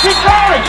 Keep going!